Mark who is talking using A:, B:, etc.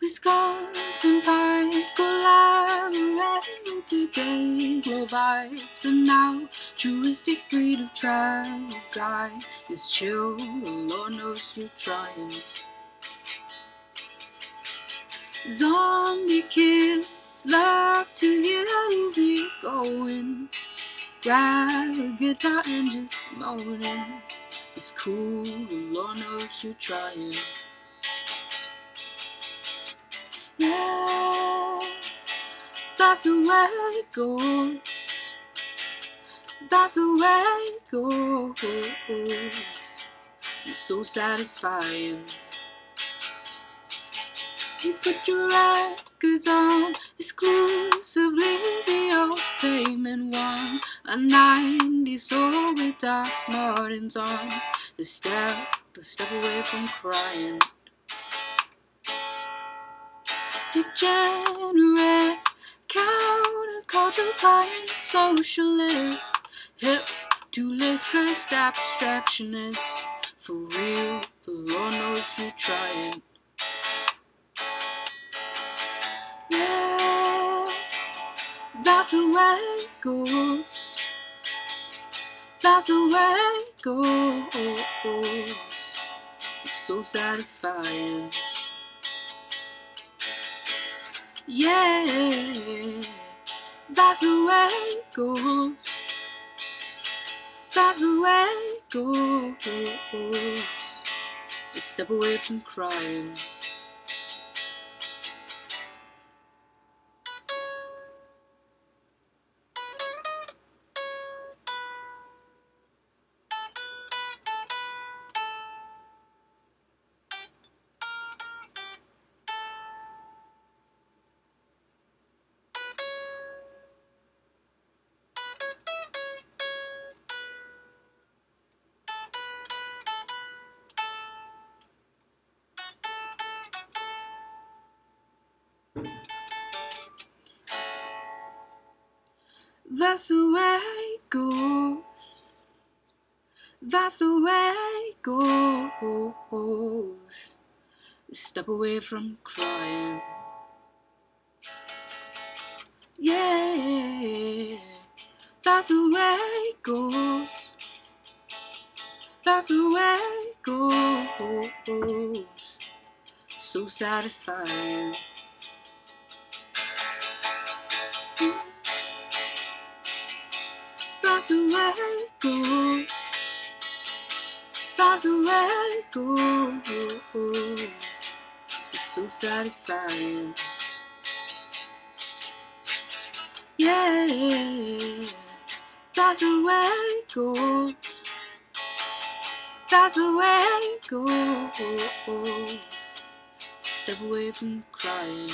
A: Wisconsin pines collaborate with the day vibes and now truistic breed of travel guy is chill. The Lord knows you're trying. Zombie kids love to get easy going. Grab a guitar and just moaning. It's cool, the Lord knows you're trying. That's the way it goes. That's the way it goes. It's so satisfying. You put your records on exclusively the old payment one. A 90 soul with Doc Martens on. A step, a step away from crying. Degenerate, counterculture, crying socialist. Hip to list, crest abstractionists. For real, the Lord knows you're trying. Yeah, that's the way it goes. That's the way it goes. It's so satisfying. Yeah, that's the way it goes. That's the way it goes. Step away from crying. That's the way it goes. That's the way it goes. Step away from crying. Yeah, that's the way it goes. That's the way it goes. So satisfying. That's the way it goes. That's the way it goes. It's so satisfying. Yeah, that's the way it goes. That's the way it goes. Step away from crying.